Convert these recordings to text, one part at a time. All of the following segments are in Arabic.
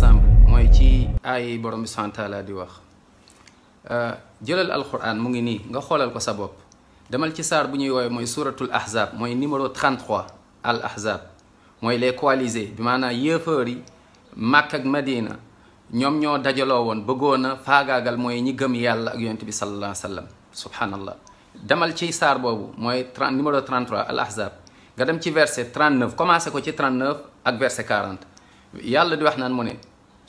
ensemble mooy ci ay borom bi subhanahu wa taala di wax jëlal alquran mu ngi nii nga xoolal ko sa bopp demal ci saar bu ñuy woowee mooy suratul ahzab mooy numéro 33 al ahzab mooy les coalisés bi maanaam yéefar yi Makka ak Madina ñoom ñoo dajaloo woon bëggoon a faagaagal mooy ñi gëm yàlla ak yonent bi sallallahu alayhi wa sallam subhanallah demal ci saar boobu mooy 30 numéro 33 al ahzab nga dem ci verset 39 commencé ko ci 39 ak verset 40 yàlla di wax naan mu ne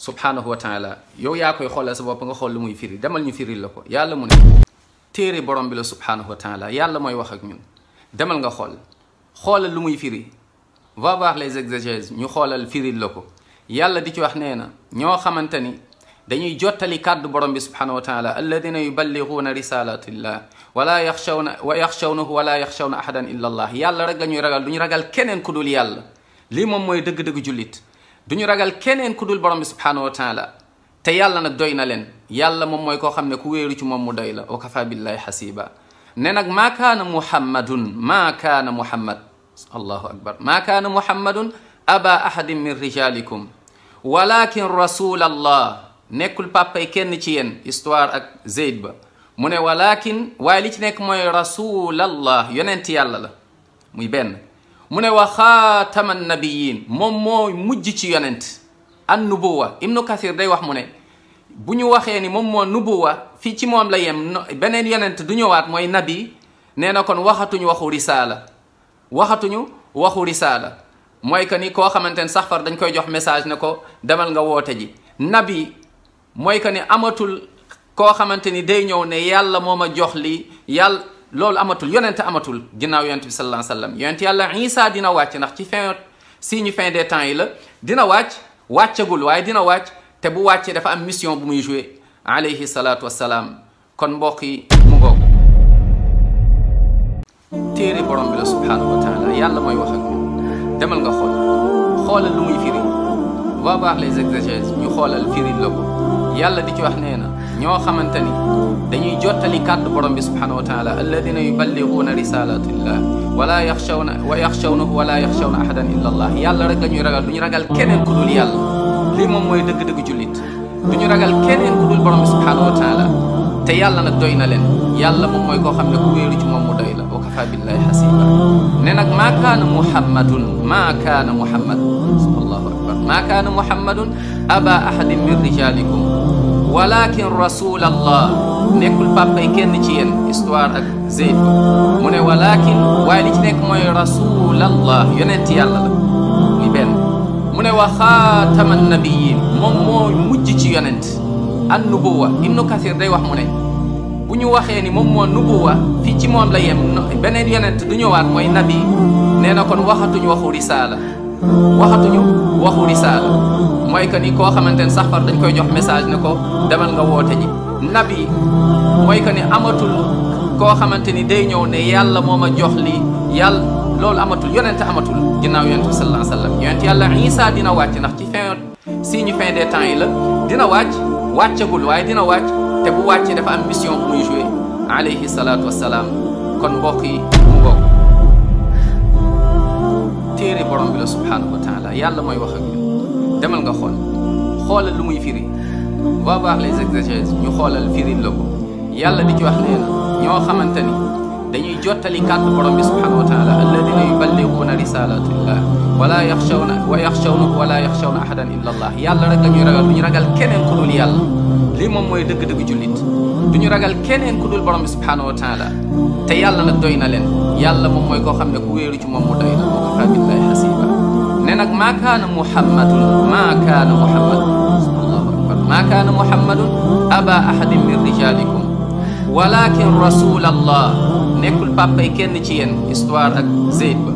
subhanahu wa taala yow yaa koy xoolal sa bopp nga xool lu muy firi demal ñu firil la ko yàlla mu ne téere borom bi la subhanahu wa taala yàlla mooy wax ak ñun demal nga xool xoolal lu firi va voir les exégèses ñu xoolal firil la ko yàlla di ci wax nee na ñoo xamante ni dañuy jottali kàddu borom bi subhanahu wa taala alladina yuballighuuna risalatillah wala yaxshawna wa yaxshawnahu wala yaxshawna ahadan illa allah yàlla rek la ñuy ragal du ñu ragal keneen ku dul yàlla lii moom mooy dëgg-dëgg jullit du ñu ragal keneen ku dul borom subhanahu wa taala te yàlla nag doy na leen yàlla moom mooy koo xam ku wéeru ci moom mu doy la wa kafa billahi xasiba ne nag maa kaana muhammadun maa kaana muhammad allahu akbar maa kaana muhammadun aba ahadin min rijalikum walakin rasul allah nekkul papay kenn ci yéen histoire ak zeyd ba mu walakin waaye li ci nekk mooy rasulallah yonent yàlla la muy benn mu ne wa xaatama nabiyin moom moo mujj ci yonent an nubuwa ibnu kathir day wax mu ne bu ñu waxee ni moom moo nubuwa fii ci moom la yem beneen yonent du ñëwaat mooy nabi nee na kon waxatuñu waxu risaala. Waxatuñu waxu risaala. Mooy que ni koo xamante ne sax dañ koy jox message ne ko demal nga woote ji. Nabi mooy que ni amatul koo xamante ni day ñëw ne yàlla moo ma jox lii yàlla loolu amatul yonent amatul ginnaaw yonent bi sallallahu alayhi wa sallam yonent yàlla isa dina wàcc ndax ci fin signe fin des temps yi la dina wàcc wàccagul waaye dina wàcc te bu wàccee dafa am mission bu muy joué alayhi salaatu wassalaam kon mbokk yi mu ngoog téere borom bi subhanahu wa taala yàlla mooy wax ak ñun demal nga xool xoolal lu muy firi va voir les exégèses ñu xoolal firi la ko yàlla di ci wax nee na ñoo xamante ni dañuy jottali kàddu borom bi subhanahu wa taala alladina yuballighuuna risalatillah wala yaxshawna wa yaxshawnahu wala yaxshawna ahadan illa allah yàlla rek la ñuy ragal du ñu ragal keneen ku dul yàlla lii moom mooy dëgg-dëgg jullit du ñu ragal keneen ku dul borom subhanahu wa taala te yàlla nag doy na leen yàlla moom mooy koo xam ne ku wéeru ci moom mu doy la wa kafa billahi xasiba ne nag maa kaana muhammadun maa kaana muhammad allahu akbar maa kaana muhammadun aba ahadin min rijalikum walakin rasul allah nekkul papay kenn ci yéen histoire ak zeyd. Mu ne walakin waaye li ci nekk mooy rasul allah yonent yàlla la. Muy benn. Mu ne wa xaatama nabiyin moom moo mujj ci yonent. An nubuwa ibnu kathir day wax mu ne bu ñu waxee ni moom moo nubuwa fii ci moom la yem. Beneen yonent du ñëwaat mooy nabi. Nee na kon waxatuñu waxu risaala. Waxatuñu waxu risaala mooy que ni koo xamante ne sax far dañ koy jox message ne ko demal nga woote ji. Nabi mooy que ni amatul koo xamante ni day ñëw ne yàlla moo ma jox lii. Yàlla loolu amatul yonent amatul. Ginnaaw yonent bi sallallahu alayhi wa sallam. Yonent yàlla isa dina wàcc ndax ci fin signe fin des temps yi la. Dina wàcc wàccagul waaye dina wàcc. Te bu wàccee dafa am mission bu muy joué kon mbokk yi téere borom bi la subhanahu wa taala yàlla mooy wax ak ñun demal nga xool xoolal lu muy firi va voir les exégèses ñu xoolal firil la ko yàlla di ci wax nee na ñoo dañuy jottali kàddu borom bi subhanahu wa taala alladina yuballighuuna risalatillah wala yaxshawna wa yaxshawnahu wala yaxshawna ahadan illa allah yàlla rek la ragal du ñu ragal keneen ku dul yàlla lii moom mooy dëgg-dëgg jullit du ñu ragal keneen ku dul borom bi subhanahu wa taala te yàlla nag doy na leen yàlla moom mooy koo xam ne ku wéeru ci moom mu doy la wa kafa billahi xasiba ne nag maa kaana muhammadun maa kaana muhammad allahu akbar maa kaana muhammadun aba ahadin min rijalikum walakin rasul allah nekkul papay kenn ci yéen histoire ak zeyd ba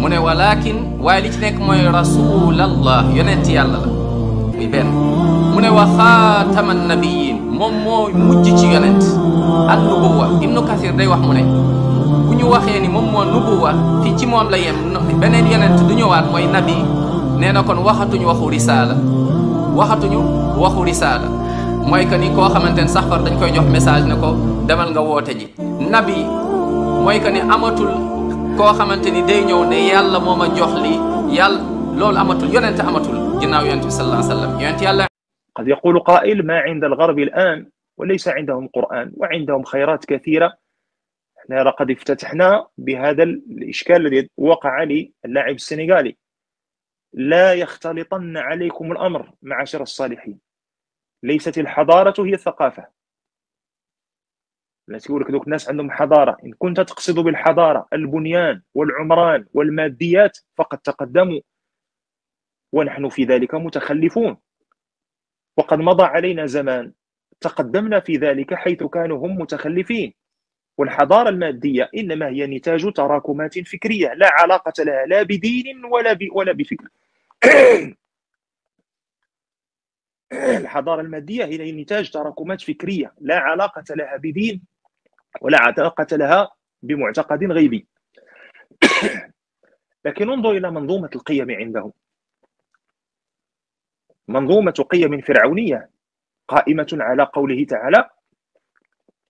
mu ne walakin waaye li ci nekk mooy rasulallah yonent yàlla la muy benn mu ne wa xaatama nabiyin moom moo mujj ci yonent an nubuwa ibnu kathir day wax mu ne ñu waxee ni moom moo nubuwa fii ci moom la yem beneen yonent du ñëwaat mooy nabi nee na kon waxatuñu waxu risaala waxatuñu waxu risaala mooy que ni koo xamante ne sax far dañ koy jox message ne ko demal nga woote ji nabi mooy que ni amatul koo xamante ni day ñëw ne yàlla moo ma jox lii yàlla loolu amatul yonent amatul ginnaaw yonent bi sallallahu alayhi wa sallam yonent yàlla قد يقول قائل ما عند الغرب الآن وليس عندهم قرآن وعندهم خيرات كثيرة إحنا لقد افتتحنا بهذا الإشكال الذي وقع للاعب السنغالي. لا يختلطن عليكم الأمر معاشر الصالحين. ليست الحضارة هي الثقافة. لا تقول لك دوك الناس عندهم حضارة. إن كنت تقصد بالحضارة البنيان والعمران والماديات فقد تقدموا. ونحن في ذلك متخلفون. وقد مضى علينا زمان تقدمنا في ذلك حيث كانوا هم متخلفين. والحضارة المادية إنما هي نتاج تراكمات فكرية لا علاقة لها لا بدين ولا ب... ولا بفكر. الحضارة المادية هي نتاج تراكمات فكرية لا علاقة لها بدين ولا علاقة لها بمعتقد غيبي. لكن انظر إلى منظومة القيم عندهم. منظومة قيم فرعونية قائمة على قوله تعالى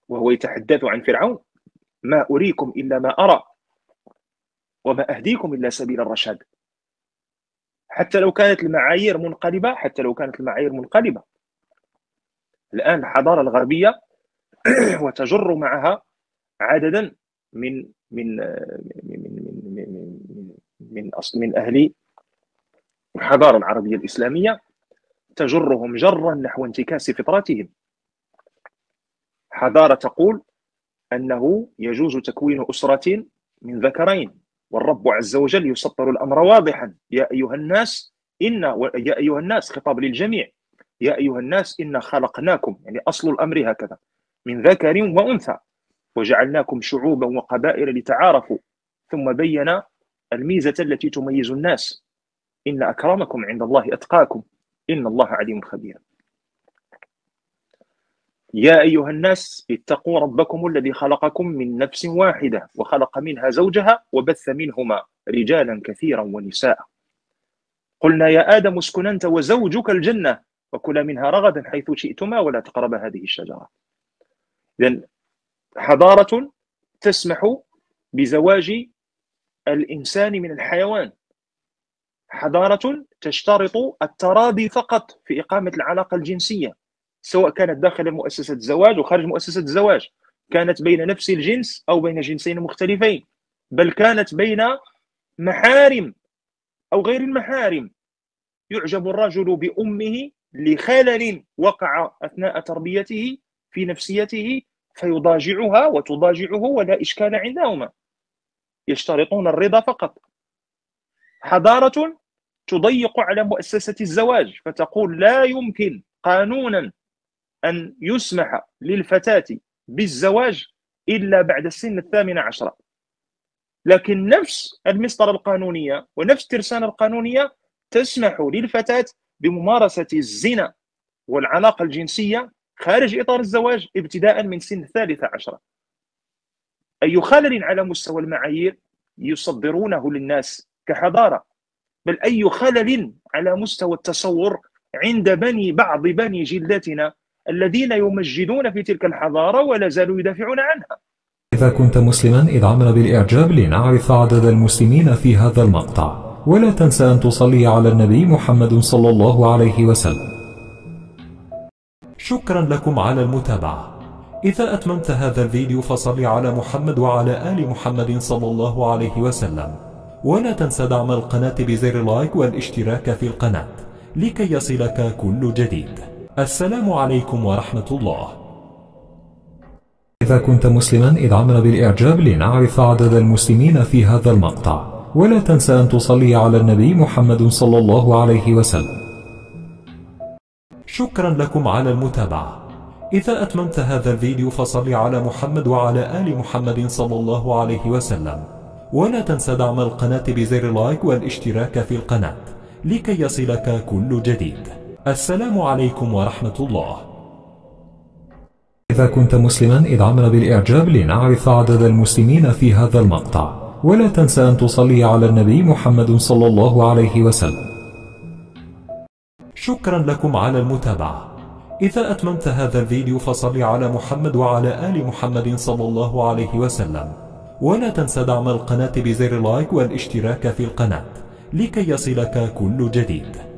وهو يتحدث عن فرعون. ما أريكم إلا ما أرى وما أهديكم إلا سبيل الرشاد. حتى لو كانت المعايير منقلبة حتى لو كانت المعايير منقلبة. الآن الحضارة الغربية وتجر معها عددا من من من من من, أصل من أهل الحضارة العربية الإسلامية. تجرهم جرا نحو انتكاس فطرتهم حضارة تقول أنه يجوز تكوين أسرة من ذكرين والرب عز وجل يسطر الأمر واضحا. يا أيها الناس إن يا أيها الناس خطاب للجميع. يا أيها الناس إن خلقناكم يعني أصل الأمر هكذا من ذكر وأنثى وجعلناكم شعوبا وقبائل لتعارفوا. ثم بين الميزة التي تميز الناس. إن أكرمكم عند الله أتقاكم. إن الله عليم خبير. يا أيها الناس اتقوا ربكم الذي خلقكم من نفس واحدة وخلق منها زوجها وبث منهما رجالا كثيرا ونساء. قلنا يا آدم اسكن أنت وزوجك الجنة وكلا منها رغدا حيث شئتما ولا تقربا هذه الشجرة. إذن حضارة تسمح بزواج الإنسان من الحيوان. حضارة تشترط التراضي فقط في إقامة العلاقة الجنسية. سواء كانت داخل مؤسسة الزواج وخارج مؤسسة الزواج. كانت بين نفس الجنس أو بين جنسين مختلفين. بل كانت بين محارم أو غير المحارم. يعجب الرجل بأمه لخلل وقع أثناء تربيته في نفسيته فيضاجعها وتضاجعه ولا إشكال عندهما. يشترطون الرضا فقط. حضارة تضيق على مؤسسة الزواج فتقول لا يمكن قانونا أن يسمح للفتاة بالزواج إلا بعد السن الثامنة عشرة لكن نفس المسطرة القانونية ونفس الترسانة القانونية تسمح للفتاة بممارسة الزنا والعلاقة الجنسية خارج إطار الزواج ابتداء من سن الثالثة عشرة أي خلل على مستوى المعايير يصدرونه للناس كحضارة بل أي خلل على مستوى التصور عند بني بعض بني جلدتنا الذين يمجدون في تلك الحضارة ولا زالوا يدافعون عنها. إذا كنت مسلما ادعمنا بالإعجاب لنعرف عدد المسلمين في هذا المقطع. ولا تنسى أن تصلي على النبي محمد صلى الله عليه وسلم. شكرا لكم على المتابعة. إذا أتممت هذا الفيديو فصل على محمد وعلى آل محمد صلى الله عليه وسلم. ولا تنسى دعم القناة بزر لايك والاشتراك في القناة لكي يصلك كل جديد. السلام عليكم ورحمة الله. إذا كنت مسلما ادعمنا بالإعجاب لنعرف عدد المسلمين في هذا المقطع. ولا تنسى أن تصلي على النبي محمد صلى الله عليه وسلم. شكرا لكم على المتابعة. إذا أتممت هذا الفيديو فصل على محمد وعلى آل محمد صلى الله عليه وسلم. ولا تنسى دعم القناة بزر لايك والاشتراك في القناة لكي يصلك كل جديد. السلام عليكم ورحمة الله. إذا كنت مسلما؟ ادعمنا بالإعجاب لنعرف عدد المسلمين في هذا المقطع. ولا تنسى أن تصلي على النبي محمد صلى الله عليه وسلم. شكرا لكم على المتابعة. إذا أتممت هذا الفيديو فصل على محمد وعلى آل محمد صلى الله عليه وسلم. ولا تنسى دعم القناة بزر لايك والاشتراك في القناة لكي يصلك كل جديد.